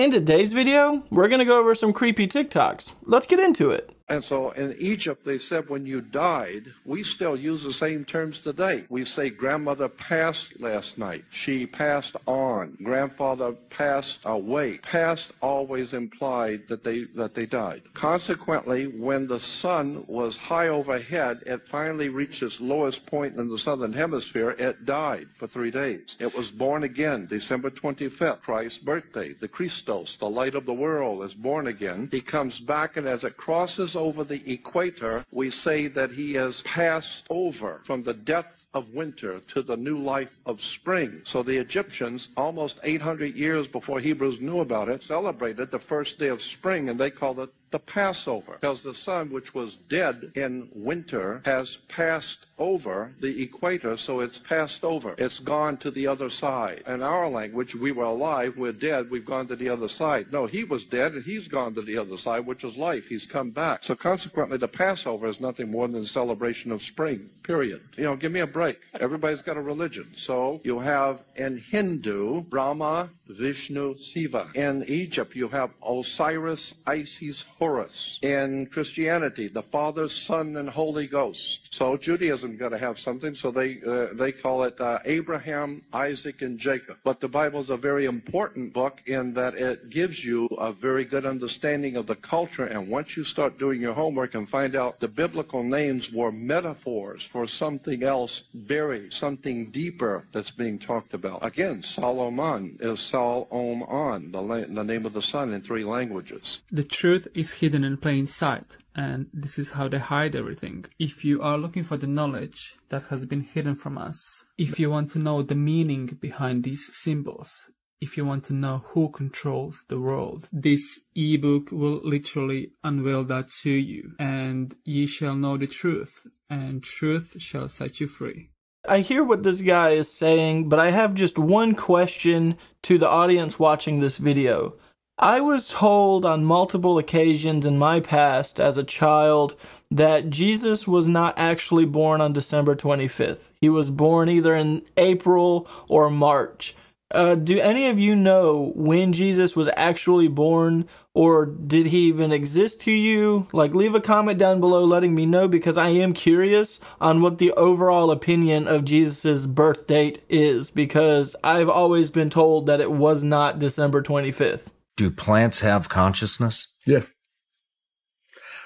In today's video, we're to go over some creepy TikToks. Let's get into it. And so in Egypt, they said when you died, we still use the same terms today. We say grandmother passed last night. She passed on. Grandfather passed away. Passed always implied that they, that they died. Consequently, when the sun was high overhead, it finally reached its lowest point in the southern hemisphere. It died for three days. It was born again, December 25th, Christ's birthday. The Christos, the light of the world, is born again. He comes back, and as it crosses over the equator, we say that he has passed over from the death of winter to the new life of spring. So the Egyptians, almost 800 years before Hebrews knew about it, celebrated the first day of spring, and they called it the Passover. Because the sun, which was dead in winter, has passed over the equator, so it's passed over. It's gone to the other side. In our language, we were alive, we're dead, we've gone to the other side. No, he was dead and he's gone to the other side, which is life. He's come back. So consequently, the Passover is nothing more than a celebration of spring, period. You know, give me a break. Everybody's got a religion. So you have in Hindu, Brahma, Vishnu, Siva. In Egypt, you have Osiris, Isis, Horus. In Christianity, the Father, Son, and Holy Ghost. So Judaism got to have something, so they uh, they call it uh, Abraham, Isaac, and Jacob. But the Bible is a very important book in that it gives you a very good understanding of the culture. And once you start doing your homework and find out the biblical names were metaphors for something else buried, something deeper that's being talked about. Again, Solomon is Sol Om On, the, la- the name of the sun in three languages. The truth is hidden in plain sight, and this is how they hide everything. If you are looking for the knowledge that has been hidden from us, if you want to know the meaning behind these symbols, if you want to know who controls the world, this ebook will literally unveil that to you, and ye shall know the truth, and truth shall set you free. I hear what this guy is saying, but I have just one question to the audience watching this video. I was told on multiple occasions in my past as a child that Jesus was not actually born on December 25th. He was born either in April or March. Uh, do any of you know when Jesus was actually born, or did he even exist to you? Like, leave a comment down below letting me know because I am curious on what the overall opinion of Jesus' birth date is because I've always been told that it was not December 25th. Do plants have consciousness? Yeah.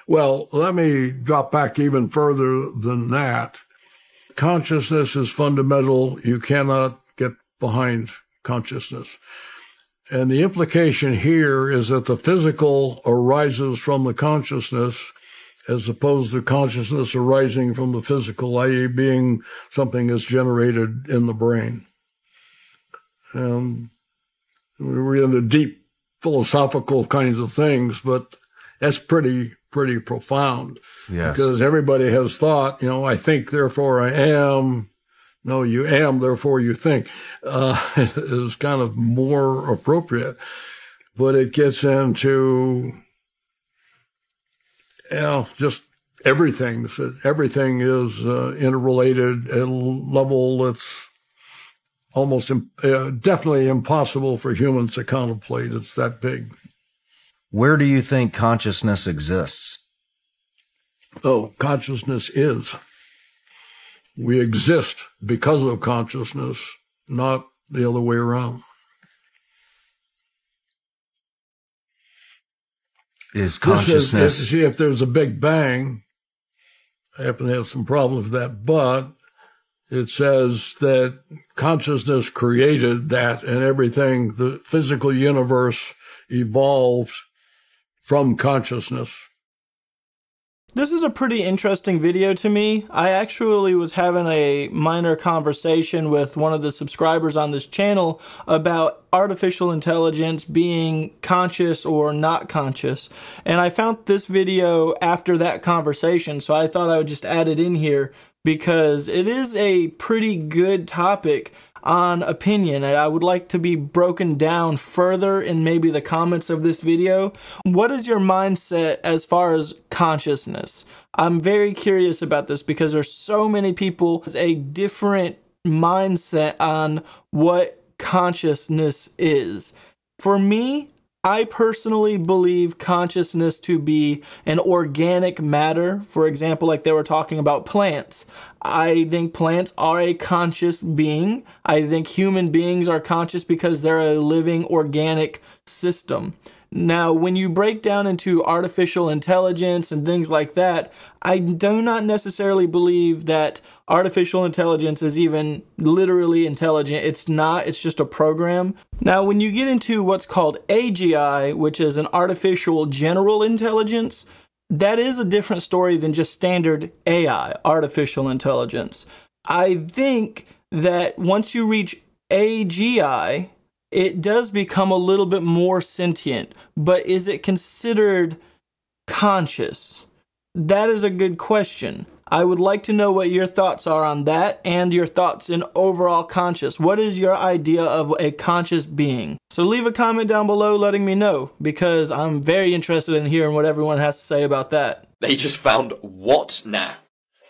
Well, let me drop back even further than that. Consciousness is fundamental. You cannot get behind consciousness. And the implication here is that the physical arises from the consciousness as opposed to consciousness arising from the physical, i.e., being something that's generated in the brain. And we're into deep philosophical kinds of things, but that's pretty, pretty profound. Yes. Because everybody has thought, you know, I think, therefore I am. No, you am, therefore you think, uh, is kind of more appropriate. But it gets into, you know, just everything. Everything is uh, interrelated at a level that's almost uh, definitely impossible for humans to contemplate. It's that big. Where do you think consciousness exists? Oh, consciousness is. We exist because of consciousness, not the other way around. Is consciousness. Is, see, if there's a big bang, I happen to have some problems with that, but it says that consciousness created that and everything, the physical universe evolved from consciousness. This is a pretty interesting video to me. I actually was having a minor conversation with one of the subscribers on this channel about artificial intelligence being conscious or not conscious. And I found this video after that conversation, so I thought I would just add it in here because it is a pretty good topic on opinion and I would like to be broken down further in maybe the comments of this video. What is your mindset as far as consciousness? I'm very curious about this because there's so many people with a different mindset on what consciousness is. For me, I personally believe consciousness to be an organic matter. For example, like they were talking about plants. I think plants are a conscious being. I think human beings are conscious because they're a living organic system. Now, when you break down into artificial intelligence and things like that, I do not necessarily believe that artificial intelligence is even literally intelligent. It's not, it's just a program. Now, when you get into what's called AGI, which is an artificial general intelligence, that is a different story than just standard AI, artificial intelligence. I think that once you reach AGI, it does become a little bit more sentient, but is it considered conscious? That is a good question. I would like to know what your thoughts are on that and your thoughts in overall conscious. What is your idea of a conscious being? So leave a comment down below letting me know because I'm very interested in hearing what everyone has to say about that. They just found what now?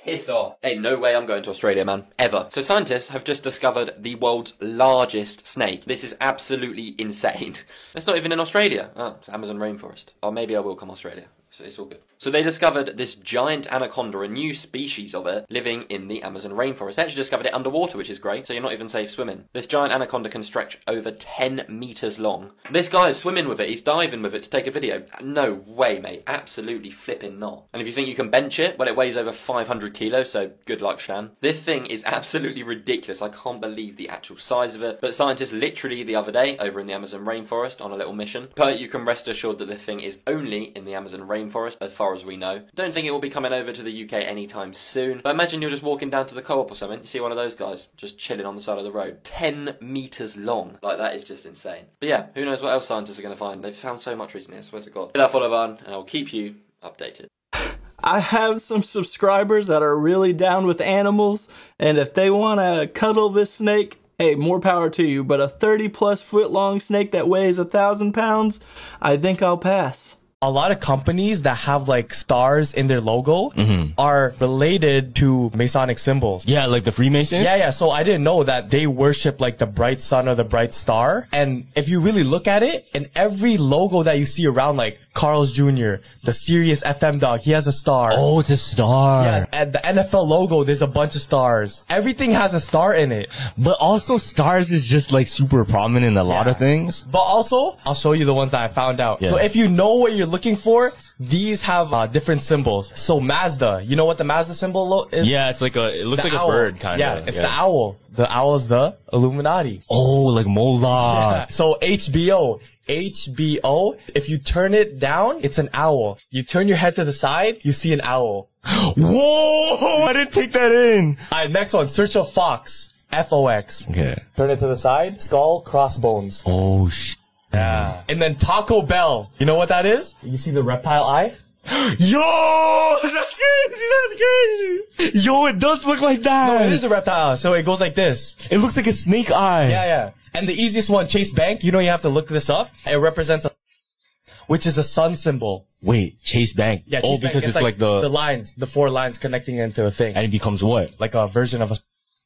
Piss off. Ain't no way I'm going to Australia, man. Ever. So scientists have just discovered the world's largest snake. This is absolutely insane. It's not even in Australia. Oh, it's Amazon rainforest. Or maybe I will come Australia. So it's all good. So they discovered this giant anaconda, a new species of it, living in the Amazon rainforest. They actually discovered it underwater, which is great, so you're not even safe swimming. This giant anaconda can stretch over 10 meters long. This guy is swimming with it, he's diving with it to take a video. No way, mate. Absolutely flipping not. And if you think you can bench it, well, it weighs over 500 kilos, so good luck, Shan. This thing is absolutely ridiculous. I can't believe the actual size of it. But scientists literally the other day, over in the Amazon rainforest on a little mission, but you can rest assured that the thing is only in the Amazon rainforest as far as we know. Don't think it will be coming over to the UK anytime soon. But imagine you're just walking down to the co-op or something, you see one of those guys just chilling on the side of the road. 10 meters long. Like, that is just insane. But yeah, who knows what else scientists are going to find. They've found so much recently, I swear to God. Hit that follow button, and I'll keep you updated. I have some subscribers that are really down with animals, and if they want to cuddle this snake, hey, more power to you. But a 30 plus foot long snake that weighs a thousand pounds, I think I'll pass a lot of companies that have like stars in their logo mm-hmm. are related to Masonic symbols. Yeah, like the Freemasons? Yeah, yeah. So I didn't know that they worship like the bright sun or the bright star. And if you really look at it, in every logo that you see around like Carl's Jr., the Sirius FM dog, he has a star. Oh, it's a star. Yeah, and the NFL logo, there's a bunch of stars. Everything has a star in it. But also stars is just like super prominent in a yeah. lot of things. But also, I'll show you the ones that I found out. Yeah. So if you know what you're looking for, these have uh, different symbols. So Mazda, you know what the Mazda symbol lo- is? Yeah, it's like a, it looks the like owl. a bird kind of. Yeah, it's yeah. the owl. The owl is the Illuminati. Oh, like Mola. Yeah. So HBO, HBO, if you turn it down, it's an owl. You turn your head to the side, you see an owl. Whoa! I didn't take that in. Alright, next one. Search of fox. F-O-X. Okay. Turn it to the side. Skull, crossbones. Oh, sh. Yeah. And then Taco Bell. You know what that is? You see the reptile eye? Yo, that's crazy. That's crazy. Yo, it does look like that. No, it is a reptile. So it goes like this. It looks like a snake eye. Yeah, yeah. And the easiest one, Chase Bank. You know, you have to look this up. It represents a, which is a sun symbol. Wait, Chase Bank. Yeah, Chase oh, Bank. because it's, it's like, like, the the lines, the four lines connecting into a thing, and it becomes what? Like a version of a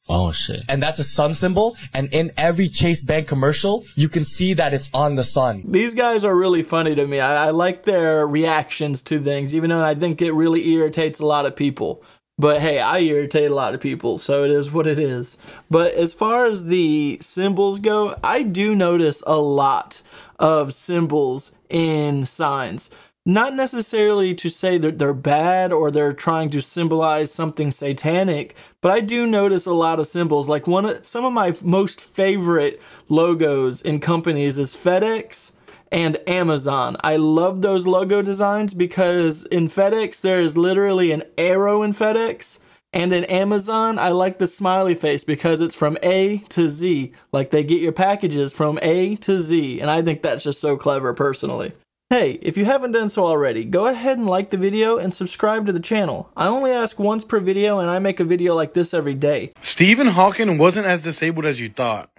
Oh shit. And that's a sun symbol. And in every Chase Bank commercial, you can see that it's on the sun. These guys are really funny to me. I, I like their reactions to things, even though I think it really irritates a lot of people. But hey, I irritate a lot of people, so it is what it is. But as far as the symbols go, I do notice a lot of symbols in signs not necessarily to say that they're bad or they're trying to symbolize something satanic, but I do notice a lot of symbols. Like one of some of my most favorite logos in companies is FedEx and Amazon. I love those logo designs because in FedEx there is literally an arrow in FedEx. And in Amazon, I like the smiley face because it's from A to Z. Like they get your packages from A to Z. And I think that's just so clever personally. Hey, if you haven't done so already, go ahead and like the video and subscribe to the channel. I only ask once per video and I make a video like this every day. Stephen Hawking wasn't as disabled as you thought.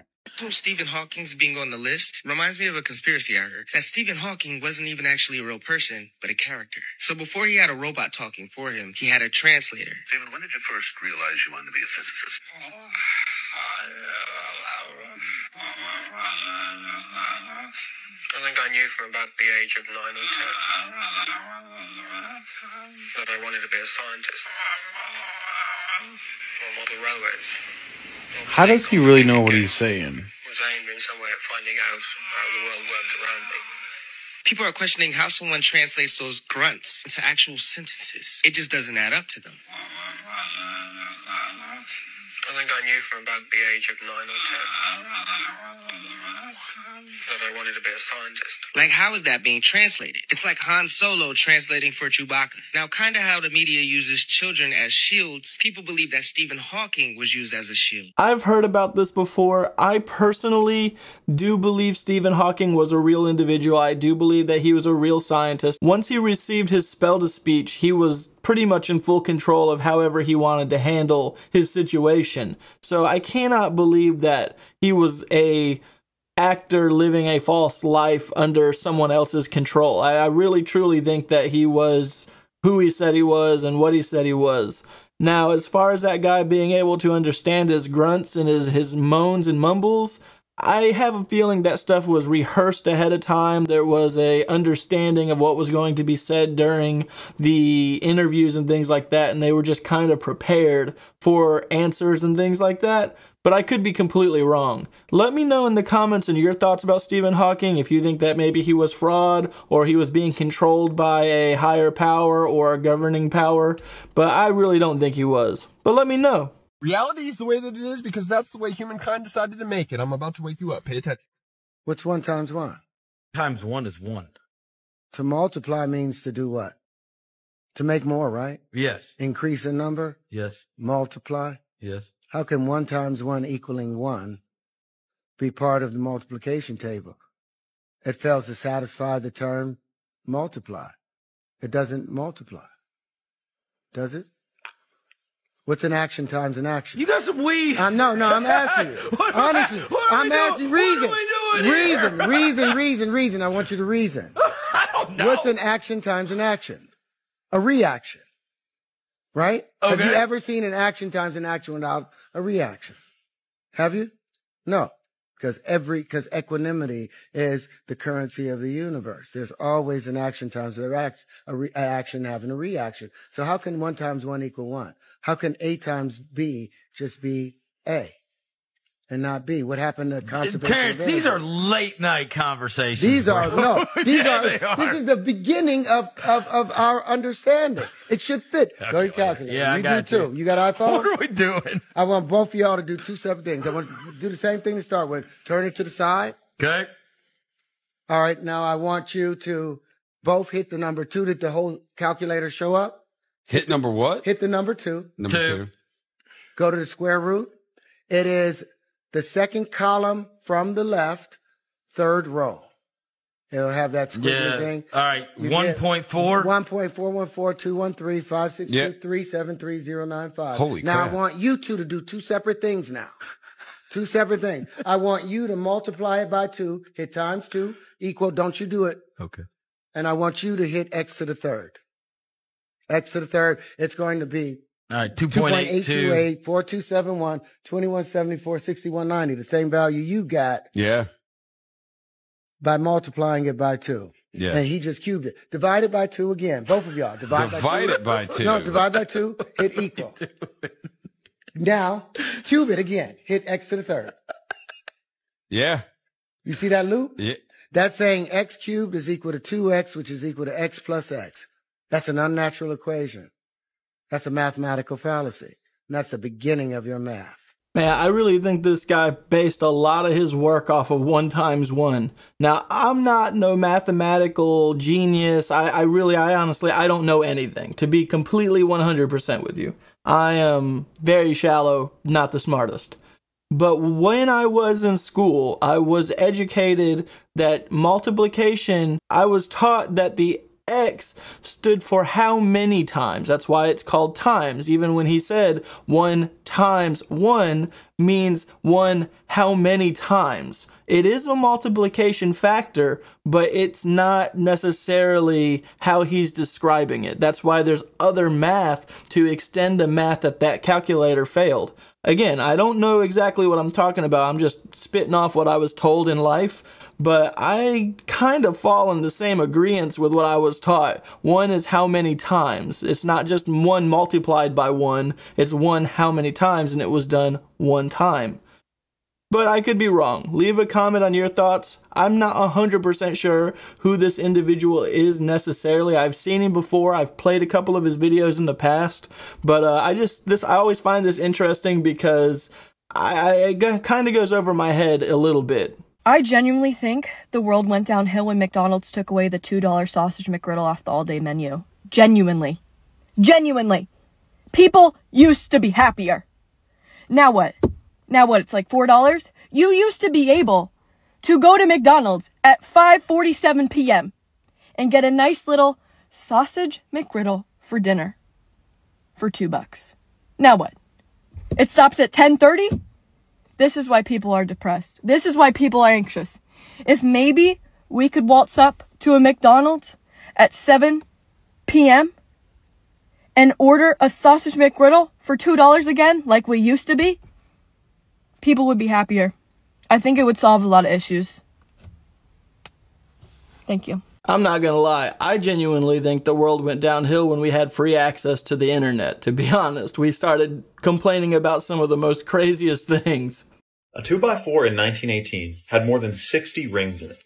Stephen Hawking's being on the list reminds me of a conspiracy I heard that Stephen Hawking wasn't even actually a real person, but a character. So before he had a robot talking for him, he had a translator. Stephen, when did you first realize you wanted to be a physicist? Ah, I think I knew from about the age of nine or ten that I wanted to be a scientist or model railways. How does he really know what he's saying? Was aimed in some way at finding out how the world worked around me. People are questioning how someone translates those grunts into actual sentences. It just doesn't add up to them. I knew from about the age of nine or ten that I wanted to be a scientist. Like, how is that being translated? It's like Han Solo translating for Chewbacca. Now, kind of how the media uses children as shields, people believe that Stephen Hawking was used as a shield. I've heard about this before. I personally do believe Stephen Hawking was a real individual. I do believe that he was a real scientist. Once he received his spell to speech, he was pretty much in full control of however he wanted to handle his situation. So I cannot believe that he was a actor living a false life under someone else's control. I, I really truly think that he was who he said he was and what he said he was. Now, as far as that guy being able to understand his grunts and his, his moans and mumbles, I have a feeling that stuff was rehearsed ahead of time. There was a understanding of what was going to be said during the interviews and things like that, and they were just kind of prepared for answers and things like that. But I could be completely wrong. Let me know in the comments and your thoughts about Stephen Hawking if you think that maybe he was fraud or he was being controlled by a higher power or a governing power. But I really don't think he was. But let me know. Reality is the way that it is because that's the way humankind decided to make it. I'm about to wake you up. Pay attention. What's one times one? Times one is one. To multiply means to do what? To make more, right? Yes. Increase in number? Yes. Multiply? Yes. How can one times one equaling one be part of the multiplication table? It fails to satisfy the term multiply. It doesn't multiply. Does it? What's an action times an action? You got some weed. Uh, no, no, I'm asking you. What- Honestly, are I'm we doing? asking What are reason. we doing here? reason, reason, reason, reason. I want you to reason. I don't know. What's an action times an action? A reaction. Right? Have you ever seen an action times an action without a reaction? Have you? No. Because every, because equanimity is the currency of the universe. There's always an action times a reaction, a re- action having a reaction. So how can one times one equal one? How can A times B just be A and not B? What happened to conservation? Terrence, of these are late night conversations. These are no. These Yeah, are, they are. This is the beginning of, of, of our understanding. It should fit. Go to your calculator. Yeah, I you got do you. too. You got iPhone. What are we doing? I want both of y'all to do two separate things. I want to do the same thing to start with. Turn it to the side. Okay. All right. Now I want you to both hit the number two. Did the whole calculator show up? Hit number what? Hit the number two. Number two. Go to the square root. It is the second column from the left, third row. It'll have that squiggly Yeah. thing. All right. One get point four. 1.414213562373095. Holy now crap. I want you two to do two separate things now. Two separate things. I want you to multiply it by two, hit times two, equal, don't you do it. Okay. And I want you to hit x to the third. x to the third, it's going to be All right. Two point eight two. 2.828, 4271, 2174, 6190, the same value you got Yeah. by multiplying it by two. Yeah. And he just cubed it. Divide it by two again. Both of y'all. Divide, Divide by two. it by two. No, divide by two. Hit equal. now, cube it again. Hit x to the third. Yeah. You see that loop? Yeah. That's saying x cubed is equal to 2x, which is equal to x plus x. That's an unnatural equation. That's a mathematical fallacy. And that's the beginning of your math. Man, I really think this guy based a lot of his work off of one times one. Now, I'm not no mathematical genius. I, I really, I honestly, I don't know anything. To be completely 100% with you, I am very shallow, not the smartest. But when I was in school, I was educated that multiplication, I was taught that the X stood for how many times. That's why it's called times. Even when he said one times one means one how many times. It is a multiplication factor, but it's not necessarily how he's describing it. That's why there's other math to extend the math that that calculator failed. Again, I don't know exactly what I'm talking about. I'm just spitting off what I was told in life. But I kind of fall in the same agreement with what I was taught. One is how many times. It's not just one multiplied by one, it's one how many times, and it was done one time. But I could be wrong. Leave a comment on your thoughts. I'm not 100% sure who this individual is necessarily. I've seen him before. I've played a couple of his videos in the past. But uh, I just, this, I always find this interesting because I, I it kind of goes over my head a little bit. I genuinely think the world went downhill when McDonald's took away the $2 sausage McGriddle off the all day menu. Genuinely. Genuinely. People used to be happier. Now what? Now what? It's like $4? You used to be able to go to McDonald's at 5:47 p.m. and get a nice little sausage McGriddle for dinner for 2 bucks. Now what? It stops at 10:30? This is why people are depressed. This is why people are anxious. If maybe we could waltz up to a McDonald's at 7 p.m. and order a sausage McGriddle for $2 again like we used to be, people would be happier. I think it would solve a lot of issues. Thank you. I'm not gonna lie, I genuinely think the world went downhill when we had free access to the internet, to be honest. We started complaining about some of the most craziest things. A 2x4 in 1918 had more than 60 rings in it.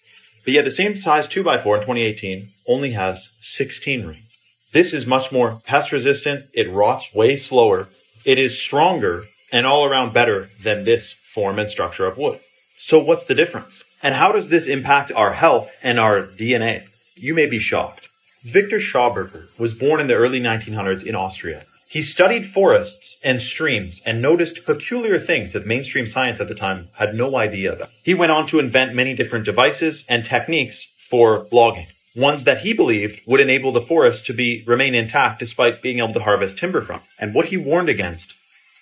But yet the same size 2x4 in 2018 only has 16 rings. This is much more pest resistant, it rots way slower, it is stronger, and all around better than this form and structure of wood. So what's the difference? And how does this impact our health and our DNA? You may be shocked. Viktor Schauberger was born in the early 1900s in Austria. He studied forests and streams and noticed peculiar things that mainstream science at the time had no idea about. He went on to invent many different devices and techniques for logging. Ones that he believed would enable the forest to be remain intact despite being able to harvest timber from. And what he warned against,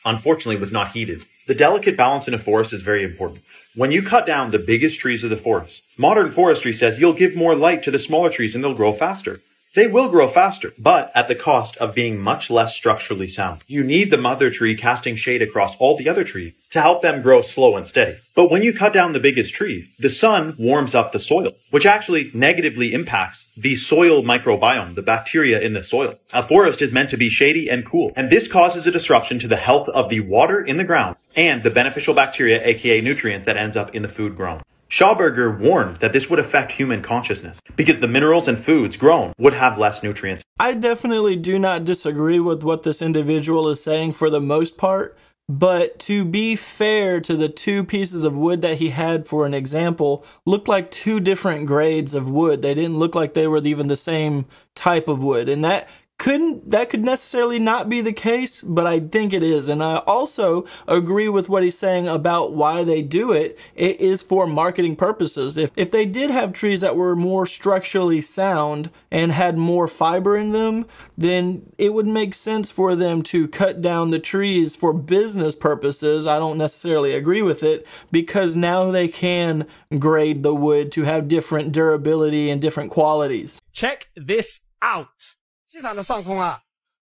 unfortunately, was not heeded. The delicate balance in a forest is very important. When you cut down the biggest trees of the forest, modern forestry says you'll give more light to the smaller trees and they'll grow faster. They will grow faster, but at the cost of being much less structurally sound. You need the mother tree casting shade across all the other trees to help them grow slow and steady. But when you cut down the biggest trees, the sun warms up the soil, which actually negatively impacts the soil microbiome, the bacteria in the soil. A forest is meant to be shady and cool, and this causes a disruption to the health of the water in the ground and the beneficial bacteria, aka nutrients that ends up in the food grown. Schauberger warned that this would affect human consciousness because the minerals and foods grown would have less nutrients. I definitely do not disagree with what this individual is saying for the most part, but to be fair to the two pieces of wood that he had, for an example, looked like two different grades of wood. They didn't look like they were even the same type of wood. And that couldn't that could necessarily not be the case, but I think it is. And I also agree with what he's saying about why they do it. It is for marketing purposes. If if they did have trees that were more structurally sound and had more fiber in them, then it would make sense for them to cut down the trees for business purposes. I don't necessarily agree with it because now they can grade the wood to have different durability and different qualities. Check this out. 机场的上空啊，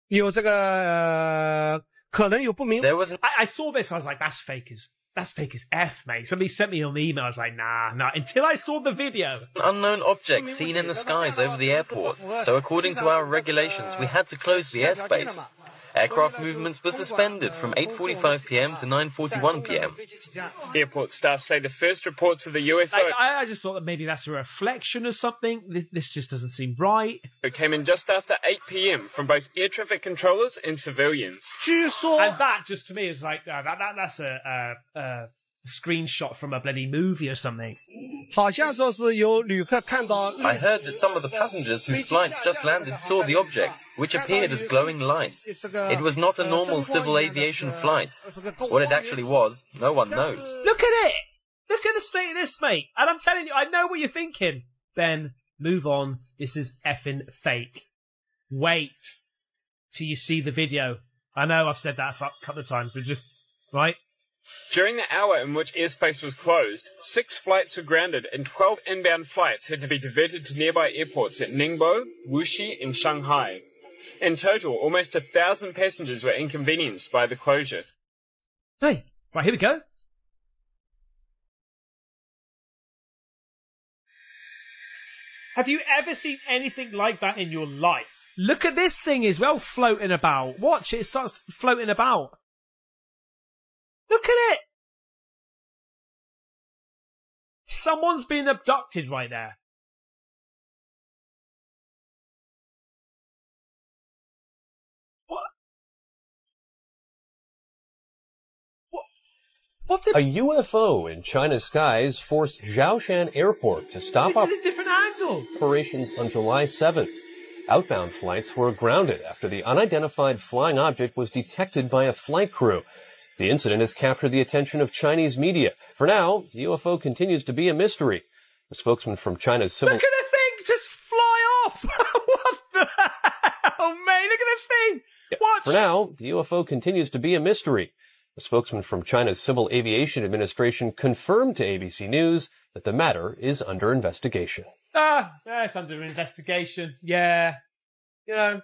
有这个、呃、可能有不明。 There was I, I saw this. I was like, that's fake as that's fake as f, mate. Somebody sent me an email. I was like, nah, nah. Until I saw the video. Unknown object seen in the skies over the airport. So according to our regulations, we had to close the airspace. Aircraft movements were suspended from 8:45 p.m. to 9:41 p.m. Airport staff say the first reports of the UFO I, I just thought that maybe that's a reflection or something. This, this just doesn't seem right. It came in just after 8 p.m. from both air traffic controllers and civilians. And that just to me is like uh, that, that. That's a, a, a screenshot from a bloody movie or something. 好像说是有旅客看到。 I heard that some of the passengers whose flights just landed saw the object, which appeared as glowing lights. It was not a normal civil aviation flight. What it actually was, no one knows. Look at it. Look at the state of this, mate. And I'm telling you, I know what you're thinking. Ben, move on. This is effing fake. Wait till you see the video. I know I've said that a couple of times, but just right. During the hour in which airspace was closed, six flights were grounded and 12 inbound flights had to be diverted to nearby airports at Ningbo, Wuxi, and Shanghai. In total, almost a thousand passengers were inconvenienced by the closure. Hey, right here we go. Have you ever seen anything like that in your life? Look at this thing as well floating about. Watch it, it starts floating about. Look at it! Someone's being abducted right there. What? What? What. A UFO in China's skies forced Zhoushan Airport to stop This is a different angle. operations on July 7th. Outbound flights were grounded after the unidentified flying object was detected by a flight crew. The incident has captured the attention of Chinese media. For now, the UFO continues to be a mystery. A spokesman from China's civil Look at the thing just fly off! what the hell, mate? Look at this thing! Watch! For now, the UFO continues to be a mystery. A spokesman from China's Civil Aviation Administration confirmed to ABC News that the matter is under investigation. Ah, it's under investigation. Yeah. You know,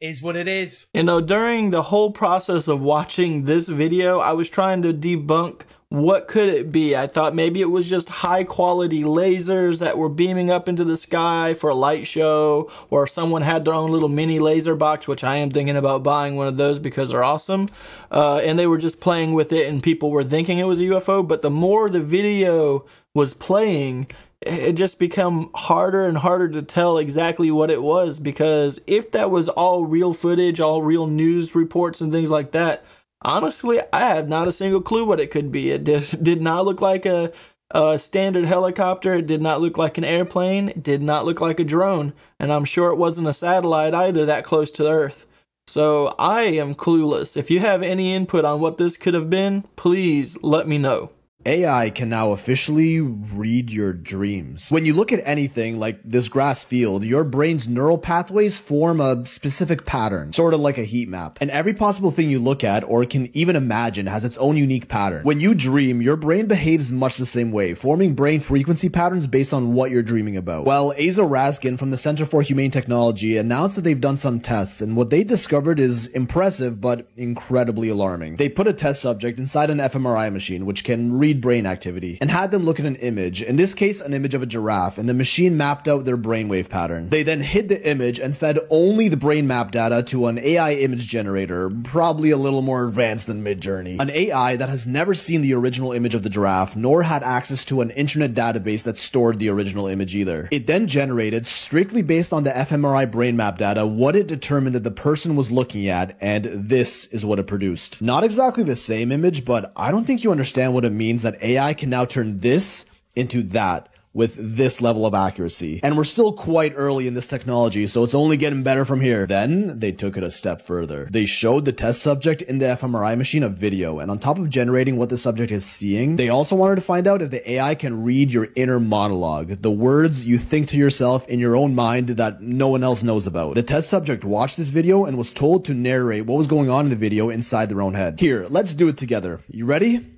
is what it is. You know, during the whole process of watching this video, I was trying to debunk what could it be. I thought maybe it was just high quality lasers that were beaming up into the sky for a light show, or someone had their own little mini laser box, which I am thinking about buying one of those because they're awesome. Uh, and they were just playing with it, and people were thinking it was a UFO. But the more the video was playing, it just become harder and harder to tell exactly what it was because if that was all real footage, all real news reports and things like that, honestly, I have not a single clue what it could be. It did, did not look like a, a standard helicopter. It did not look like an airplane. It did not look like a drone. And I'm sure it wasn't a satellite either that close to Earth. So I am clueless. If you have any input on what this could have been, please let me know. AI can now officially read your dreams. When you look at anything like this grass field, your brain's neural pathways form a specific pattern, sort of like a heat map. And every possible thing you look at or can even imagine has its own unique pattern. When you dream, your brain behaves much the same way, forming brain frequency patterns based on what you're dreaming about. Well, Aza Raskin from the Center for Humane Technology announced that they've done some tests, and what they discovered is impressive but incredibly alarming. They put a test subject inside an fMRI machine, which can read brain activity and had them look at an image, in this case an image of a giraffe, and the machine mapped out their brainwave pattern. They then hid the image and fed only the brain map data to an AI image generator, probably a little more advanced than Midjourney. An AI that has never seen the original image of the giraffe, nor had access to an internet database that stored the original image either. It then generated, strictly based on the fMRI brain map data, what it determined that the person was looking at, and this is what it produced. Not exactly the same image, but I don't think you understand what it means that AI can now turn this into that with this level of accuracy. And we're still quite early in this technology, so it's only getting better from here. Then they took it a step further. They showed the test subject in the fMRI machine a video, and on top of generating what the subject is seeing, they also wanted to find out if the AI can read your inner monologue, the words you think to yourself in your own mind that no one else knows about. The test subject watched this video and was told to narrate what was going on in the video inside their own head. Here, let's do it together. You ready?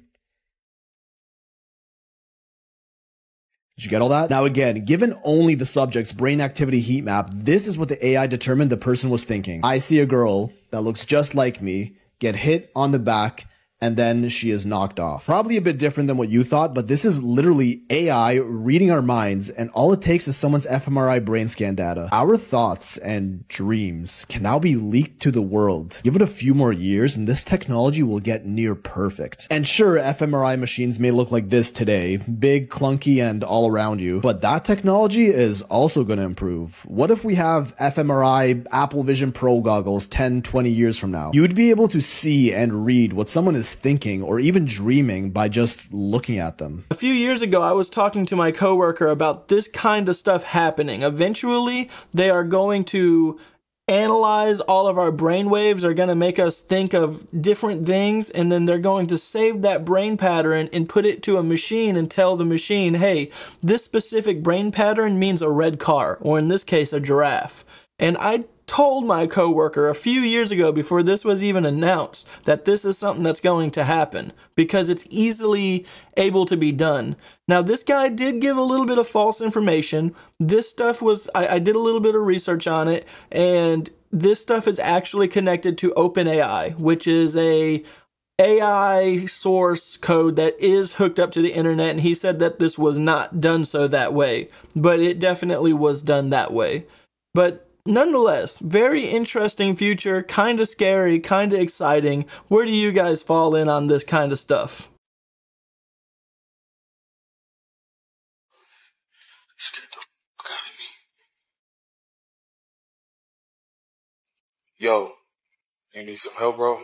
Did you get all that? Now again, given only the subject's brain activity heat map, this is what the AI determined the person was thinking. I see a girl that looks just like me get hit on the back and then she is knocked off. Probably a bit different than what you thought, but this is literally AI reading our minds, and all it takes is someone's fMRI brain scan data. Our thoughts and dreams can now be leaked to the world. Give it a few more years, and this technology will get near perfect. And sure, fMRI machines may look like this today, big, clunky, and all around you, but that technology is also going to improve. What if we have fMRI Apple Vision Pro goggles 10, 20 years from now? You'd be able to see and read what someone is thinking or even dreaming by just looking at them. A few years ago, I was talking to my coworker about this kind of stuff happening. Eventually, they are going to analyze all of our brain waves are going to make us think of different things and then they're going to save that brain pattern and put it to a machine and tell the machine hey this specific brain pattern means a red car or in this case a giraffe and i told my coworker a few years ago before this was even announced that this is something that's going to happen because it's easily able to be done. Now, this guy did give a little bit of false information. This stuff was, I, I did a little bit of research on it, and this stuff is actually connected to OpenAI, which is a AI source code that is hooked up to the internet, and he said that this was not done so that way, but it definitely was done that way. But nonetheless, very interesting future, kind of scary, kind of exciting. Where do you guys fall in on this kind of stuff? Yo, you need some help, bro?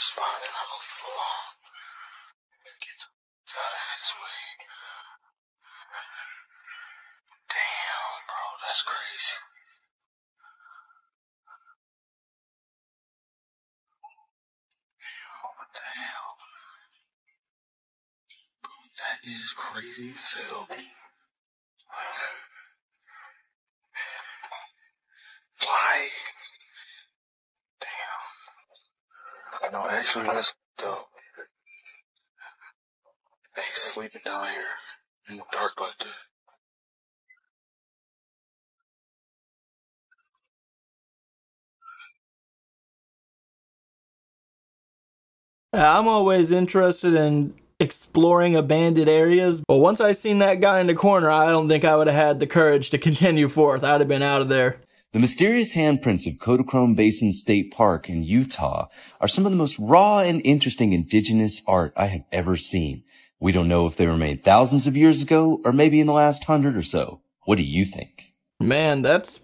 responding. I don't leave him alone. Get the out of his way. Damn, bro, that's crazy. What the hell? That is crazy as hell. Why? Damn. No, actually, that's dope. He's sleeping down here in the dark like that. I'm always interested in exploring abandoned areas, but once I seen that guy in the corner, I don't think I would have had the courage to continue forth. I'd have been out of there. The mysterious handprints of Kodachrome Basin State Park in Utah are some of the most raw and interesting indigenous art I have ever seen. We don't know if they were made thousands of years ago or maybe in the last hundred or so. What do you think? Man, that's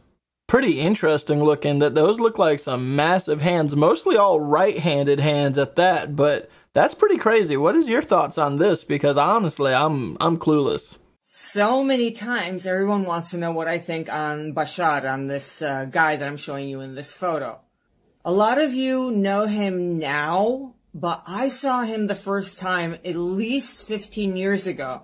pretty interesting looking. That those look like some massive hands, mostly all right-handed hands at that, but that's pretty crazy. What is your thoughts on this? Because honestly, I'm I'm clueless. So many times, everyone wants to know what I think on Bashar, on this uh, guy that I'm showing you in this photo. A lot of you know him now, but I saw him the first time at least 15 years ago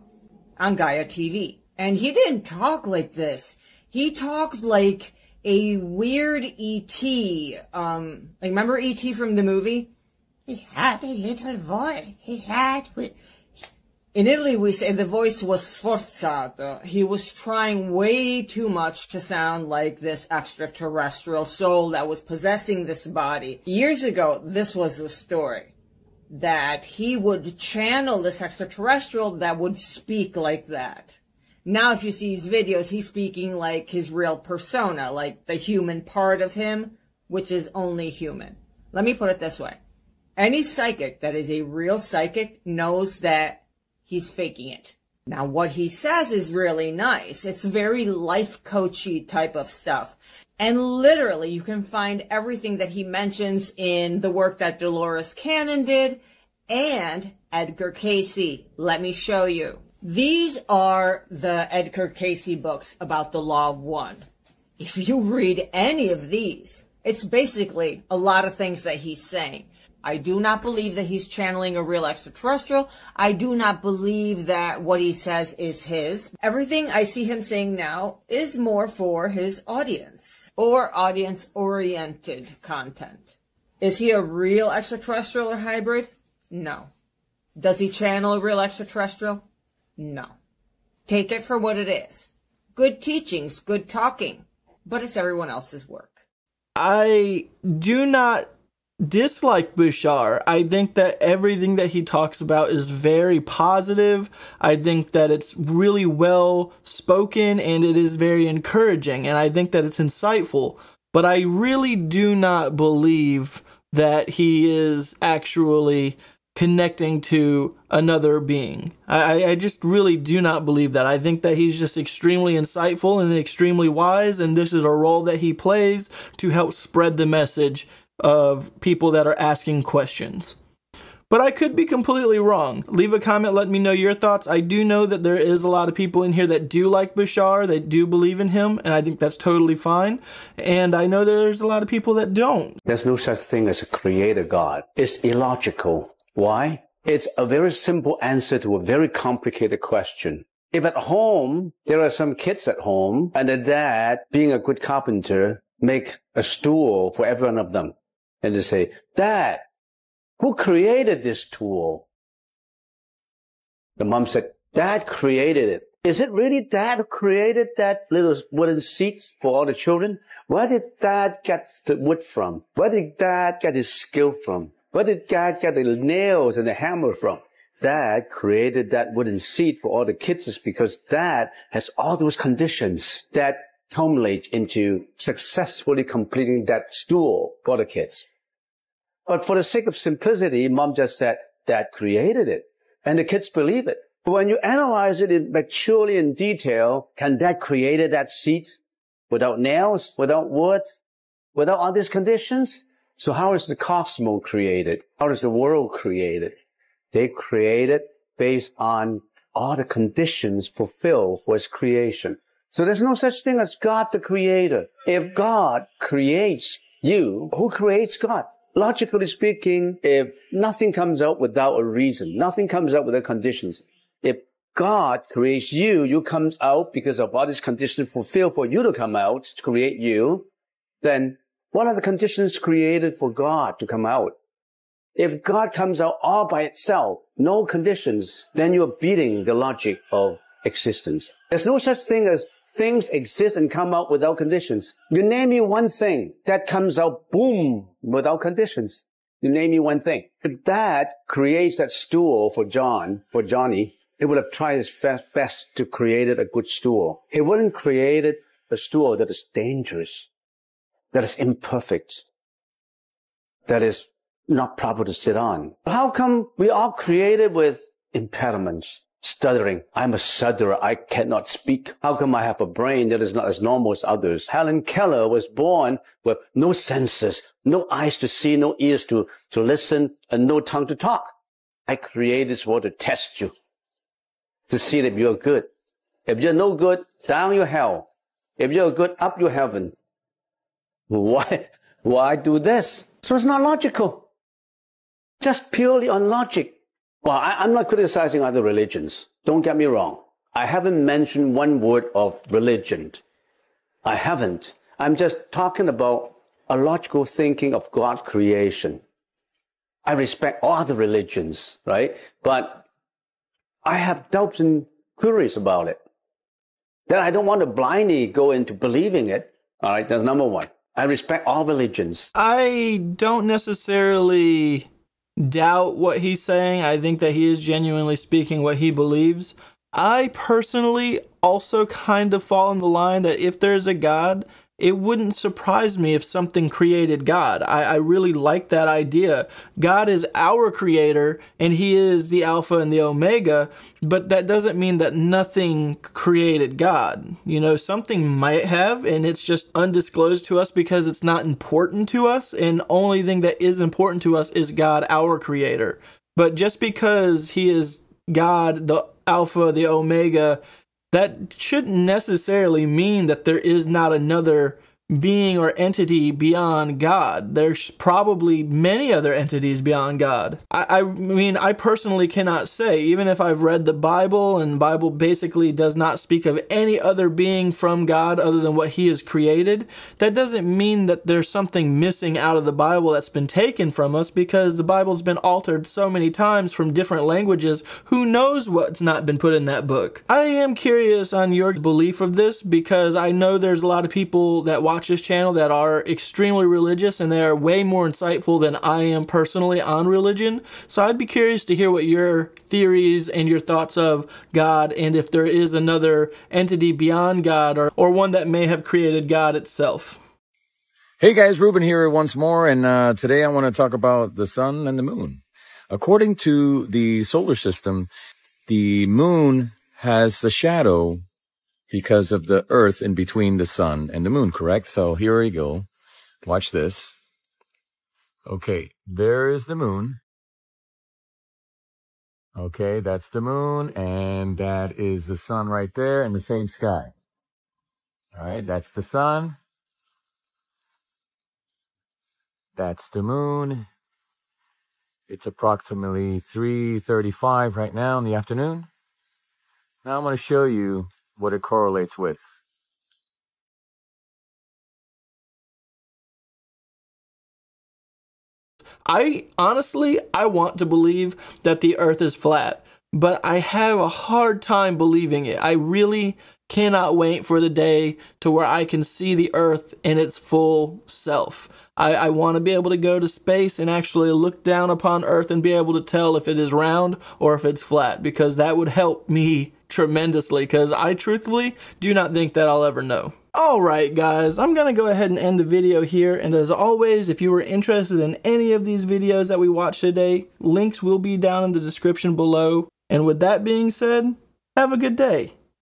on Gaia TV. And he didn't talk like this. He talked like a weird E.T. Um, like remember E.T. from the movie? He had a little voice. He had. In Italy, we say the voice was sforzato. He was trying way too much to sound like this extraterrestrial soul that was possessing this body. Years ago, this was the story. That he would channel this extraterrestrial that would speak like that. Now, if you see his videos, he's speaking like his real persona, like the human part of him, which is only human. Let me put it this way. Any psychic that is a real psychic knows that he's faking it. Now, what he says is really nice. It's very life coachy type of stuff. And literally, you can find everything that he mentions in the work that Dolores Cannon did and Edgar Cayce. Let me show you. These are the Edgar Cayce books about the Law of One. If you read any of these, it's basically a lot of things that he's saying. I do not believe that he's channeling a real extraterrestrial. I do not believe that what he says is his. Everything I see him saying now is more for his audience or audience oriented content. Is he a real extraterrestrial or hybrid? No. Does he channel a real extraterrestrial? No. Take it for what it is. Good teachings, good talking, but it's everyone else's work. I do not dislike Bashar. I think that everything that he talks about is very positive. I think that it's really well spoken and it is very encouraging and I think that it's insightful. But I really do not believe that he is actually connecting to another being. I, I just really do not believe that. I think that he's just extremely insightful and extremely wise, and this is a role that he plays to help spread the message of people that are asking questions. But I could be completely wrong. Leave a comment, let me know your thoughts. I do know that there is a lot of people in here that do like Bashar, that do believe in him, and I think that's totally fine. And I know there's a lot of people that don't. There's no such thing as a creator God. It's illogical. Why? It's a very simple answer to a very complicated question. If at home, there are some kids at home, and the dad, being a good carpenter, make a stool for every one of them, and they say, Dad, who created this tool? The mom said, Dad created it. Is it really dad who created that little wooden seat for all the children? Where did dad get the wood from? Where did dad get his skill from? Where did dad get the nails and the hammer from? Dad created that wooden seat for all the kids because dad has all those conditions that culminate into successfully completing that stool for the kids. But for the sake of simplicity, mom just said dad created it and the kids believe it. But when you analyze it in maturely in detail, can dad created that seat without nails, without wood, without all these conditions? So how is the cosmos created? How is the world created? They created based on all the conditions fulfilled for its creation. So there's no such thing as God the creator. If God creates you, who creates God? Logically speaking, if nothing comes out without a reason, nothing comes out without conditions. If God creates you, you come out because of all these conditions fulfilled for you to come out, to create you, then what are the conditions created for God to come out? If God comes out all by itself, no conditions, then you're beating the logic of existence. There's no such thing as things exist and come out without conditions. You name me one thing that comes out boom without conditions. You name me one thing. If Dad creates that stool for John, for Johnny, he would have tried his best to create it a good stool. He wouldn't create it a stool that is dangerous, that is imperfect, that is not proper to sit on. How come we are created with impediments? Stuttering. I'm a stutterer. I cannot speak. How come I have a brain that is not as normal as others? Helen Keller was born with no senses, no eyes to see, no ears to, to listen, and no tongue to talk. I created this world to test you, to see that you're good. If you're no good, down your hell. If you're good, up your heaven. Why, why do this? So it's not logical. Just purely on logic. Well, I, am not criticizing other religions. Don't get me wrong. I haven't mentioned one word of religion. I haven't. I'm just talking about a logical thinking of God creation. I respect all the religions, right? But I have doubts and queries about it. Then I don't want to blindly go into believing it. All right, that's number one. I respect all religions. I don't necessarily doubt what he's saying. I think that he is genuinely speaking what he believes. I personally also kind of fall in the line that if there's a God, it wouldn't surprise me if something created God. I, I, really like that idea. God is our creator and he is the Alpha and the Omega, but that doesn't mean that nothing created God. You know, something might have, and it's just undisclosed to us because it's not important to us, and only thing that is important to us is God, our creator. But just because he is God, the Alpha, the Omega, that shouldn't necessarily mean that there is not another being or entity beyond God. There's probably many other entities beyond God. I, I, mean, I personally cannot say, even if I've read the Bible and Bible basically does not speak of any other being from God other than what he has created, that doesn't mean that there's something missing out of the Bible that's been taken from us because the Bible's been altered so many times from different languages. Who knows what's not been put in that book? I am curious on your belief of this because I know there's a lot of people that watch watch this channel that are extremely religious and they are way more insightful than I am personally on religion. So I'd be curious to hear what your theories and your thoughts of God and if there is another entity beyond God or, or one that may have created God itself. Hey guys, Ruben here once more, and uh, today I want to talk about the sun and the moon. According to the solar system, the moon has the shadow because of the earth in between the sun and the moon, correct? So here we go. Watch this. Okay, there is the moon. Okay, that's the moon, and that is the sun right there in the same sky. All right, that's the sun. That's the moon. It's approximately 3.35 right now in the afternoon. Now I'm going to show you what it correlates with. I honestly, I want to believe that the earth is flat. but I have a hard time believing it. I really cannot wait for the day to where I can see the Earth in its full self. I, I want to be able to go to space and actually look down upon Earth and be able to tell if it is round or if it's flat because that would help me tremendously because I truthfully do not think that I'll ever know. Alright guys, I'm going to go ahead and end the video here and as always if you were interested in any of these videos that we watched today, links will be down in the description below. And with that being said, have a good day.